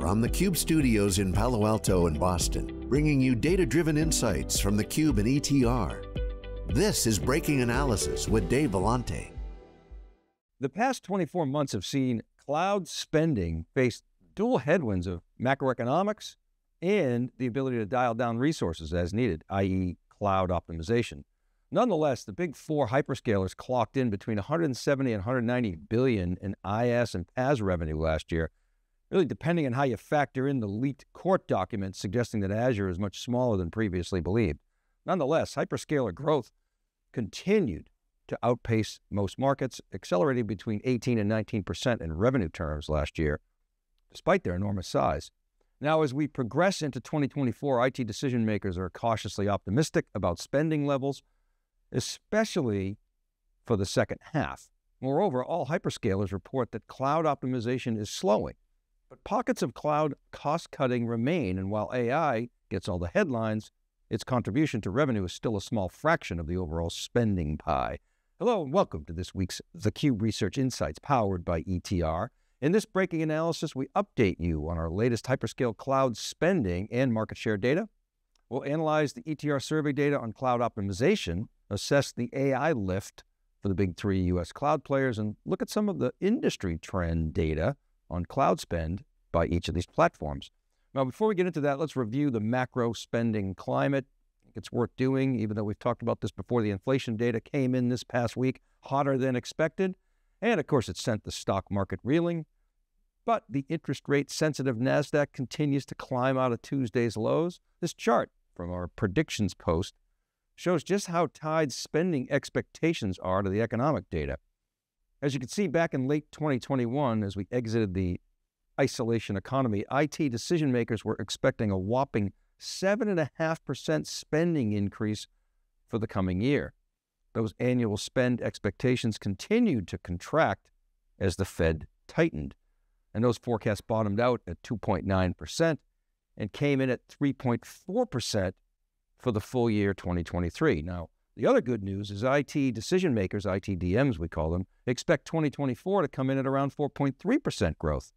from the Cube studios in Palo Alto and Boston, bringing you data driven insights from the Cube and ETR. This is Breaking Analysis with Dave Vellante. The past 24 months have seen cloud spending face dual headwinds of macroeconomics and the ability to dial down resources as needed, i.e., cloud optimization. Nonetheless, the big four hyperscalers clocked in between 170 and 190 billion in IaaS and PaaS revenue last year, really depending on how you factor in the leaked court documents suggesting that Azure is much smaller than previously believed. Nonetheless, hyperscaler growth continued to outpace most markets, accelerating between 18 and 19% in revenue terms last year, despite their enormous size. Now, as we progress into 2024, IT decision makers are cautiously optimistic about spending levels, especially for the second half. Moreover, all hyperscalers report that cloud optimization is slowing, but pockets of cloud cost cutting remain. And while AI gets all the headlines, its contribution to revenue is still a small fraction of the overall spending pie. Hello and welcome to this week's theCUBE Research Insights powered by ETR. In this breaking analysis, we update you on our latest hyperscale cloud spending and market share data. We'll analyze the ETR survey data on cloud optimization, assess the AI lift for the big three US cloud players, and look at some of the industry trend data on cloud spend by each of these platforms. Now, before we get into that, let's review the macro spending climate. It's worth doing, even though we've talked about this before. The inflation data came in this past week hotter than expected. And of course, it sent the stock market reeling. But the interest rate sensitive NASDAQ continues to climb out of Tuesday's lows. This chart from our predictions post shows just how tied spending expectations are to the economic data. As you can see back in late 2021, as we exited the isolation economy, IT decision makers were expecting a whopping 7.5% spending increase for the coming year. Those annual spend expectations continued to contract as the Fed tightened. And those forecasts bottomed out at 2.9% and came in at 3.4% for the full year 2023. Now, the other good news is IT decision makers, ITDMs we call them, expect 2024 to come in at around 4.3% growth.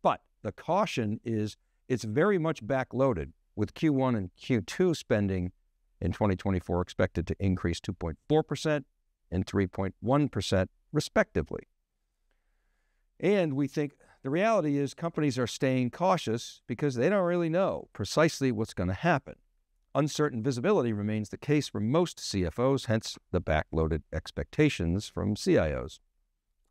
But the caution is it's very much backloaded, with Q1 and Q2 spending in 2024 expected to increase 2.4% and 3.1%, respectively. And we think the reality is companies are staying cautious because they don't really know precisely what's going to happen. Uncertain visibility remains the case for most CFOs, hence the backloaded expectations from CIOs.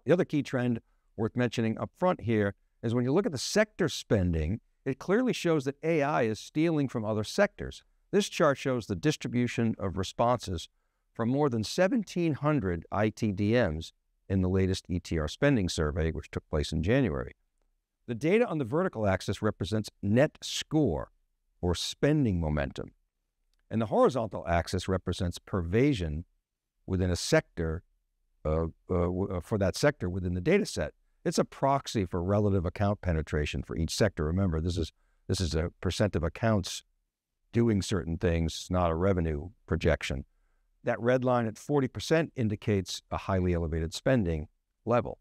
The other key trend worth mentioning up front here is when you look at the sector spending, it clearly shows that AI is stealing from other sectors. This chart shows the distribution of responses from more than 1,700 ITDMs in the latest ETR spending survey, which took place in January. The data on the vertical axis represents net score or spending momentum. And the horizontal axis represents pervasion within a sector uh, uh, for that sector within the data set. It's a proxy for relative account penetration for each sector. Remember, this is this is a percent of accounts doing certain things, not a revenue projection. That red line at 40% indicates a highly elevated spending level.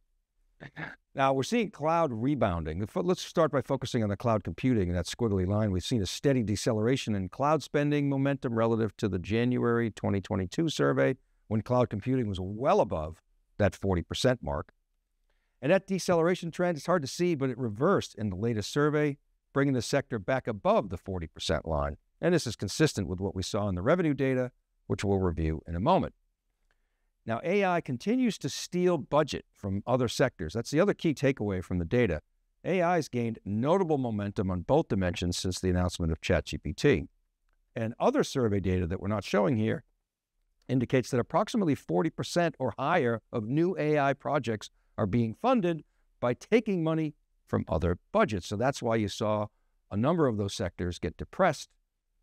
Now we're seeing cloud rebounding. Let's start by focusing on the cloud computing and that squiggly line. We've seen a steady deceleration in cloud spending momentum relative to the January 2022 survey when cloud computing was well above that 40% mark. And that deceleration trend is hard to see, but it reversed in the latest survey, bringing the sector back above the 40% line. And this is consistent with what we saw in the revenue data, which we'll review in a moment. Now, AI continues to steal budget from other sectors. That's the other key takeaway from the data. AI has gained notable momentum on both dimensions since the announcement of ChatGPT. And other survey data that we're not showing here indicates that approximately 40% or higher of new AI projects are being funded by taking money from other budgets. So that's why you saw a number of those sectors get depressed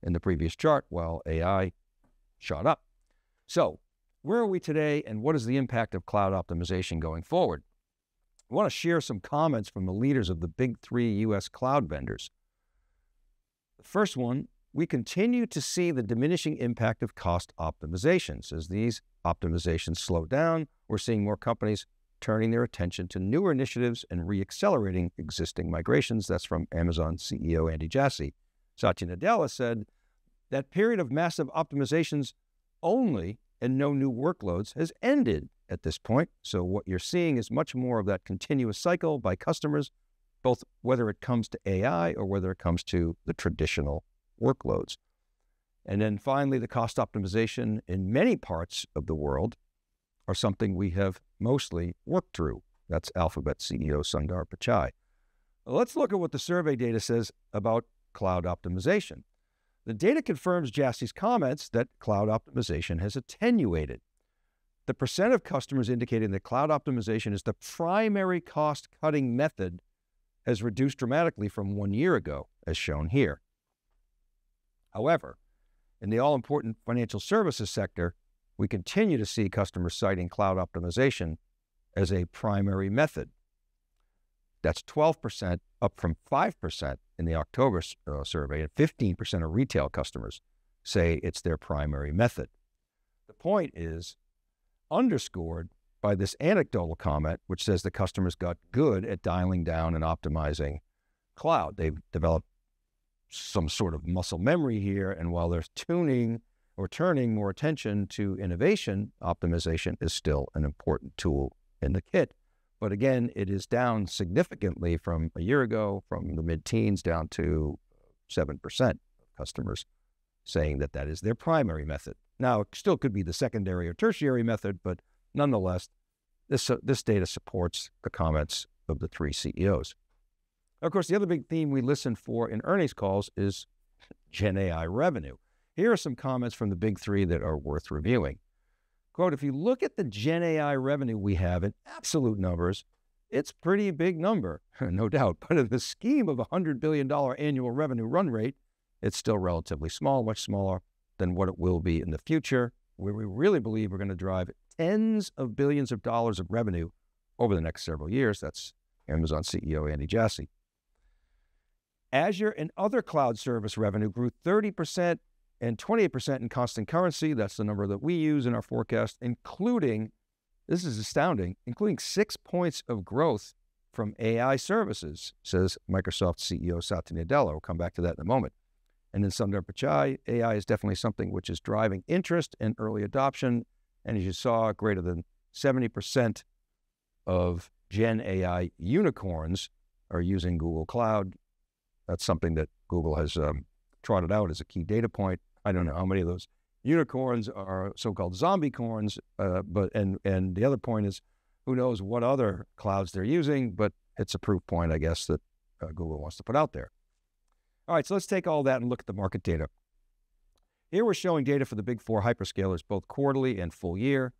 in the previous chart while AI shot up. So, where are we today and what is the impact of cloud optimization going forward? I want to share some comments from the leaders of the big three U.S. cloud vendors. The first one, we continue to see the diminishing impact of cost optimizations. As these optimizations slow down, we're seeing more companies turning their attention to newer initiatives and reaccelerating existing migrations. That's from Amazon CEO Andy Jassy. Satya Nadella said that period of massive optimizations only and no new workloads has ended at this point. So what you're seeing is much more of that continuous cycle by customers, both whether it comes to AI or whether it comes to the traditional workloads. And then finally, the cost optimization in many parts of the world are something we have mostly worked through. That's Alphabet CEO Sundar Pichai. Let's look at what the survey data says about cloud optimization. The data confirms Jassy's comments that cloud optimization has attenuated. The percent of customers indicating that cloud optimization is the primary cost cutting method has reduced dramatically from one year ago, as shown here. However, in the all important financial services sector, we continue to see customers citing cloud optimization as a primary method. That's 12% up from 5% in the October uh, survey, and 15% of retail customers say it's their primary method. The point is underscored by this anecdotal comment, which says the customers got good at dialing down and optimizing cloud. They've developed some sort of muscle memory here, and while they're tuning or turning more attention to innovation, optimization is still an important tool in the kit. But again, it is down significantly from a year ago, from the mid teens down to 7% of customers saying that that is their primary method. Now, it still could be the secondary or tertiary method, but nonetheless, this, uh, this data supports the comments of the three CEOs. Of course, the other big theme we listen for in earnings calls is Gen AI revenue. Here are some comments from the big three that are worth reviewing. Quote, if you look at the Gen AI revenue we have in absolute numbers, it's pretty big number, no doubt. But in the scheme of a $100 billion annual revenue run rate, it's still relatively small, much smaller than what it will be in the future, where we really believe we're going to drive tens of billions of dollars of revenue over the next several years. That's Amazon CEO Andy Jassy. Azure and other cloud service revenue grew 30% and 28% in constant currency. That's the number that we use in our forecast, including, this is astounding, including six points of growth from AI services, says Microsoft CEO Satya Nadella. We'll come back to that in a moment. And then Sundar Pichai, AI is definitely something which is driving interest and early adoption. And as you saw, greater than 70% of Gen AI unicorns are using Google Cloud. That's something that Google has um, trotted out as a key data point. I don't know how many of those unicorns are so-called zombie corns, uh, but and and the other point is, who knows what other clouds they're using? But it's a proof point, I guess, that uh, Google wants to put out there. All right, so let's take all that and look at the market data. Here we're showing data for the big four hyperscalers, both quarterly and full year.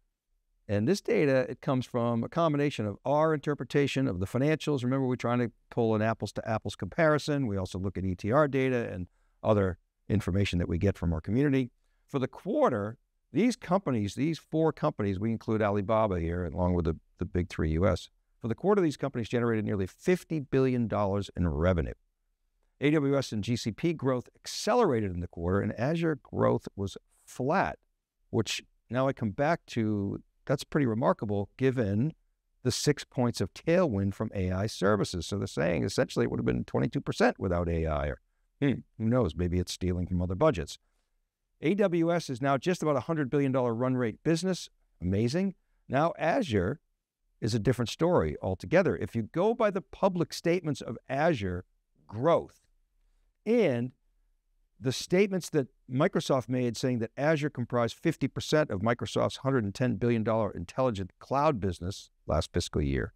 And this data, it comes from a combination of our interpretation of the financials. Remember, we're trying to pull an apples to apples comparison. We also look at ETR data and other information that we get from our community. For the quarter, these companies, these four companies, we include Alibaba here along with the, the big three US. For the quarter, these companies generated nearly $50 billion in revenue. AWS and GCP growth accelerated in the quarter, and Azure growth was flat, which now I come back to that's pretty remarkable given the six points of tailwind from AI services. So they're saying essentially it would have been 22% without AI, or Hmm, who knows? Maybe it's stealing from other budgets. AWS is now just about a $100 billion run rate business. Amazing. Now, Azure is a different story altogether. If you go by the public statements of Azure growth and the statements that Microsoft made saying that Azure comprised 50% of Microsoft's $110 billion intelligent cloud business last fiscal year,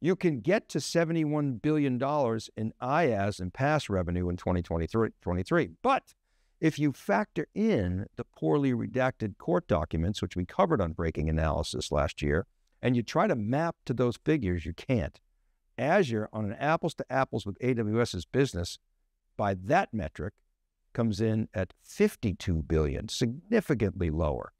you can get to $71 billion in IaaS and PaaS revenue in 2023. But if you factor in the poorly redacted court documents, which we covered on Breaking Analysis last year, and you try to map to those figures, you can't. Azure, on an apples to apples with AWS's business, by that metric, comes in at 52 billion, significantly lower.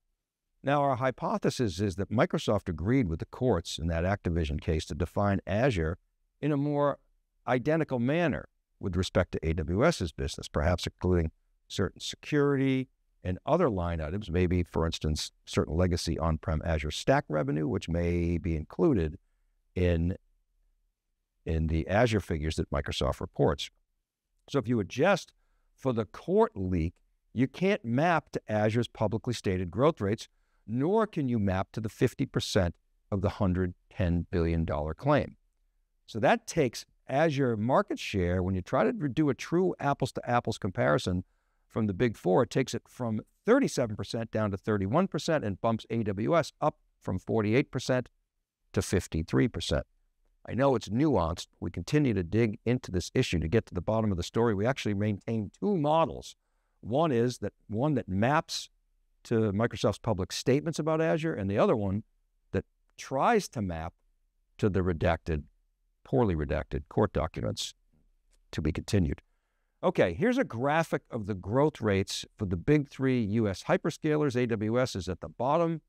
Now, our hypothesis is that Microsoft agreed with the courts in that Activision case to define Azure in a more identical manner with respect to AWS's business, perhaps including certain security and other line items, maybe, for instance, certain legacy on prem Azure Stack revenue, which may be included in, in the Azure figures that Microsoft reports. So if you adjust for the court leak, you can't map to Azure's publicly stated growth rates, nor can you map to the 50% of the $110 billion claim. So that takes Azure market share, when you try to do a true apples to apples comparison from the big four, it takes it from 37% down to 31% and bumps AWS up from 48% to 53%. I know it's nuanced. We continue to dig into this issue to get to the bottom of the story. We actually maintain two models. One is that one that maps to Microsoft's public statements about Azure, and the other one that tries to map to the redacted, poorly redacted court documents to be continued. Okay, here's a graphic of the growth rates for the big three US hyperscalers. AWS is at the bottom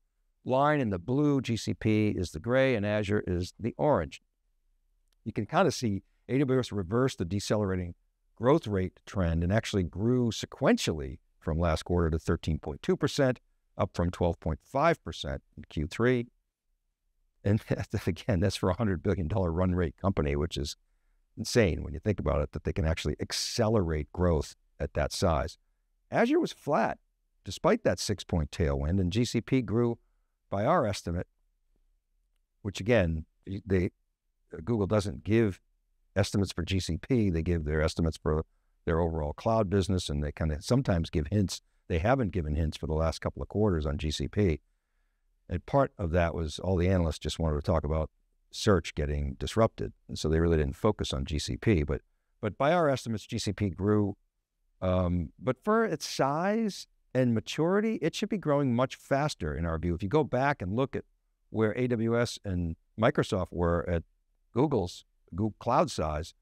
line in the blue, GCP is the gray, and Azure is the orange. You can kind of see AWS reversed the decelerating growth rate trend and actually grew sequentially from last quarter to 13.2%, up from 12.5% in Q3. And again, that's for a $100 billion run rate company, which is insane when you think about it, that they can actually accelerate growth at that size. Azure was flat despite that six point tailwind, and GCP grew by our estimate, which again, they Google doesn't give estimates for GCP. They give their estimates for their overall cloud business, and they kind of sometimes give hints. They haven't given hints for the last couple of quarters on GCP. And part of that was all the analysts just wanted to talk about search getting disrupted. And so they really didn't focus on GCP. But but by our estimates, GCP grew. Um, but for its size and maturity, it should be growing much faster in our view. If you go back and look at where AWS and Microsoft were at Google's Google Cloud size,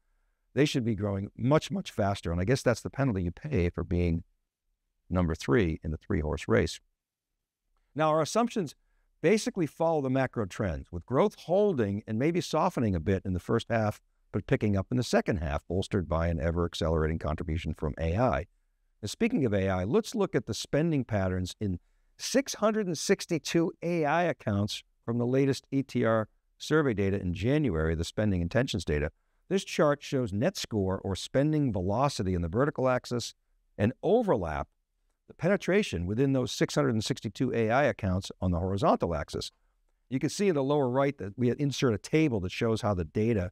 they should be growing much, much faster. And I guess that's the penalty you pay for being number three in the three horse race. Now, our assumptions basically follow the macro trends, with growth holding and maybe softening a bit in the first half, but picking up in the second half, bolstered by an ever accelerating contribution from AI. And speaking of AI, let's look at the spending patterns in 662 AI accounts from the latest ETR survey data in January, the spending intentions data. This chart shows net score or spending velocity in the vertical axis and overlap the penetration within those 662 AI accounts on the horizontal axis. You can see in the lower right that we insert a table that shows how the data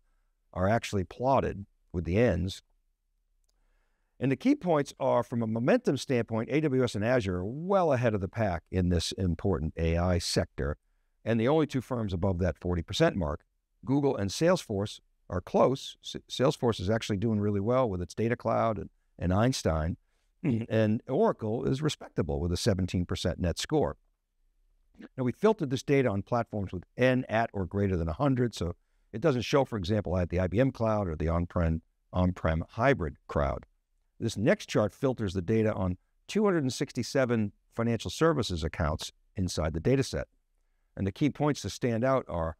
are actually plotted with the ends. And the key points are from a momentum standpoint, AWS and Azure are well ahead of the pack in this important AI sector. And the only two firms above that 40% mark, Google and Salesforce, are close. S- Salesforce is actually doing really well with its data cloud and, and Einstein. Mm-hmm. And Oracle is respectable with a 17% net score. Now, we filtered this data on platforms with N at or greater than 100. So it doesn't show, for example, at the IBM cloud or the on-prem, on-prem hybrid cloud. This next chart filters the data on 267 financial services accounts inside the data set. And the key points to stand out are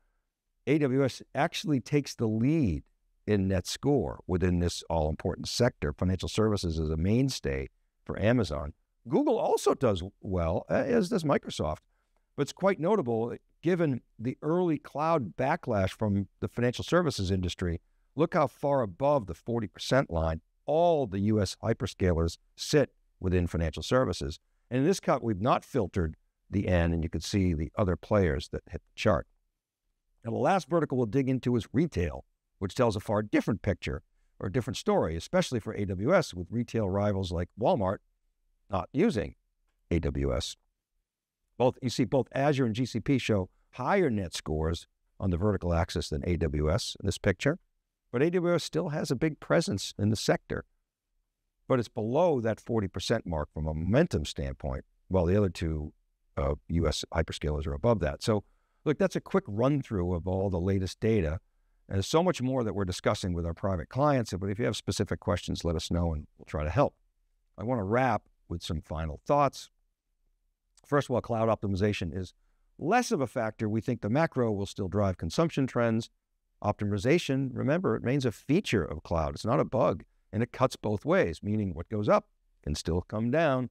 AWS actually takes the lead in net score within this all important sector. Financial services is a mainstay for Amazon. Google also does well, uh, as does Microsoft. But it's quite notable uh, given the early cloud backlash from the financial services industry. Look how far above the 40% line all the US hyperscalers sit within financial services. And in this cut, we've not filtered the N, and you can see the other players that hit the chart. Now, the last vertical we'll dig into is retail which tells a far different picture or a different story, especially for AWS with retail rivals like Walmart not using AWS. Both you see both Azure and GCP show higher net scores on the vertical axis than AWS in this picture, but AWS still has a big presence in the sector. But it's below that 40% mark from a momentum standpoint, while the other two uh, US hyperscalers are above that. So, look, that's a quick run through of all the latest data and there's so much more that we're discussing with our private clients. But if you have specific questions, let us know and we'll try to help. I want to wrap with some final thoughts. First of all, cloud optimization is less of a factor. We think the macro will still drive consumption trends. Optimization, remember, it remains a feature of cloud. It's not a bug, and it cuts both ways, meaning what goes up can still come down.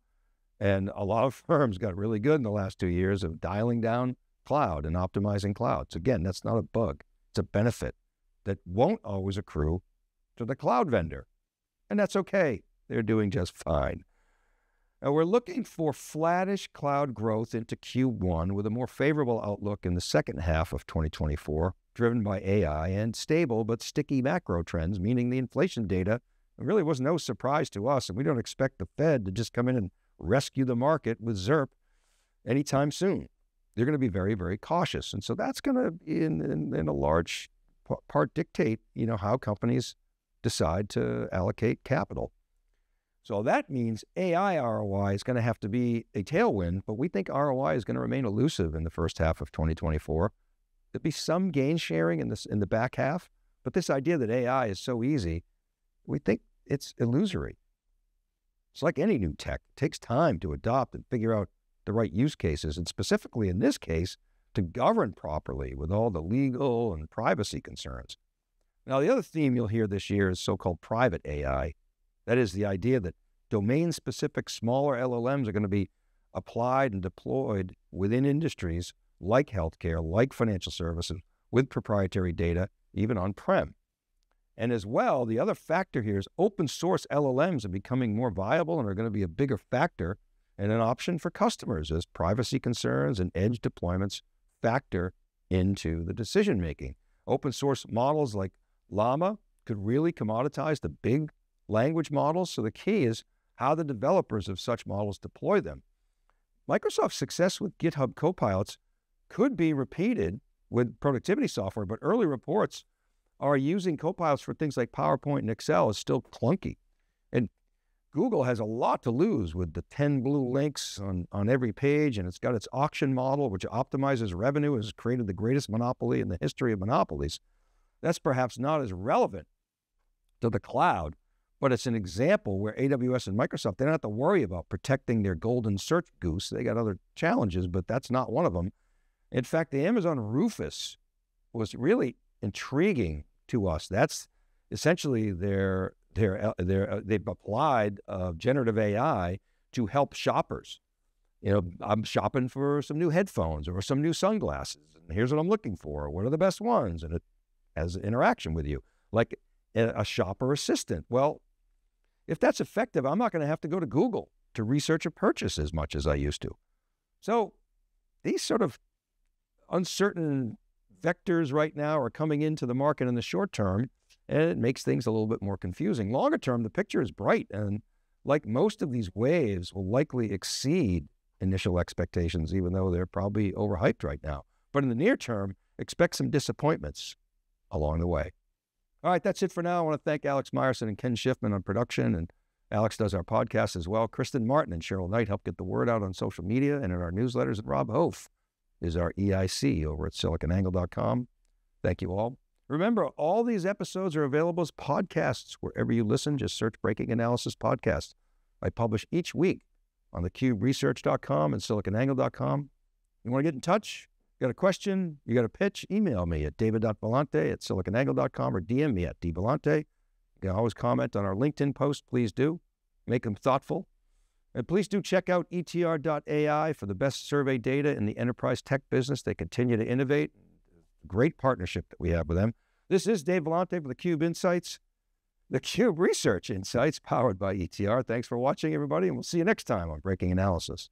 And a lot of firms got really good in the last two years of dialing down cloud and optimizing clouds. Again, that's not a bug, it's a benefit that won't always accrue to the cloud vendor. And that's okay. They're doing just fine. Now, we're looking for flattish cloud growth into Q1 with a more favorable outlook in the second half of 2024, driven by AI and stable but sticky macro trends, meaning the inflation data really was no surprise to us. And we don't expect the Fed to just come in and rescue the market with ZIRP anytime soon. They're going to be very, very cautious. And so that's going to, in, in, in a large part, dictate, you know, how companies decide to allocate capital. So that means AI ROI is going to have to be a tailwind, but we think ROI is going to remain elusive in the first half of 2024. There'll be some gain sharing in this in the back half, but this idea that AI is so easy, we think it's illusory. It's like any new tech; it takes time to adopt and figure out the right use cases, and specifically in this case, to govern properly with all the legal and privacy concerns. Now, the other theme you'll hear this year is so-called private AI that is the idea that domain specific smaller LLMs are going to be applied and deployed within industries like healthcare, like financial services, with proprietary data, even on prem. And as well, the other factor here is open source LLMs are becoming more viable and are going to be a bigger factor and an option for customers as privacy concerns and edge deployments factor into the decision making. Open source models like Llama could really commoditize the big language models. So the key is how the developers of such models deploy them. Microsoft's success with GitHub Copilots could be repeated with productivity software, but early reports are using Copilots for things like PowerPoint and Excel is still clunky. Google has a lot to lose with the 10 blue links on, on every page, and it's got its auction model, which optimizes revenue, has created the greatest monopoly in the history of monopolies. That's perhaps not as relevant to the cloud but it's an example where AWS and Microsoft, they don't have to worry about protecting their golden search goose. They got other challenges, but that's not one of them. In fact, the Amazon Rufus was really intriguing to us. That's essentially their their uh, their uh, they've applied uh, generative AI to help shoppers. You know, I'm shopping for some new headphones or some new sunglasses, and here's what I'm looking for. What are the best ones? And it has interaction with you, like a shopper assistant. Well, if that's effective, I'm not going to have to go to Google to research a purchase as much as I used to. So these sort of uncertain vectors right now are coming into the market in the short term, and it makes things a little bit more confusing. Longer term, the picture is bright, and like most of these waves, will likely exceed initial expectations, even though they're probably overhyped right now. But in the near term, expect some disappointments along the way. All right, that's it for now. I want to thank Alex Myerson and Ken Schiffman on production, and Alex does our podcast as well. Kristen Martin and Cheryl Knight help get the word out on social media and in our newsletters. And Rob Hof is our EIC over at siliconangle.com. Thank you all. Remember, all these episodes are available as podcasts wherever you listen. Just search Breaking Analysis Podcast. I publish each week on thecuberesearch.com and siliconangle.com. You want to get in touch? got a question, you got a pitch, email me at david.vellante at siliconangle.com or DM me at dvellante. You can always comment on our LinkedIn post. Please do. Make them thoughtful. And please do check out etr.ai for the best survey data in the enterprise tech business. They continue to innovate. Great partnership that we have with them. This is Dave Vellante for the Cube Insights, the Cube Research Insights powered by ETR. Thanks for watching, everybody, and we'll see you next time on Breaking Analysis.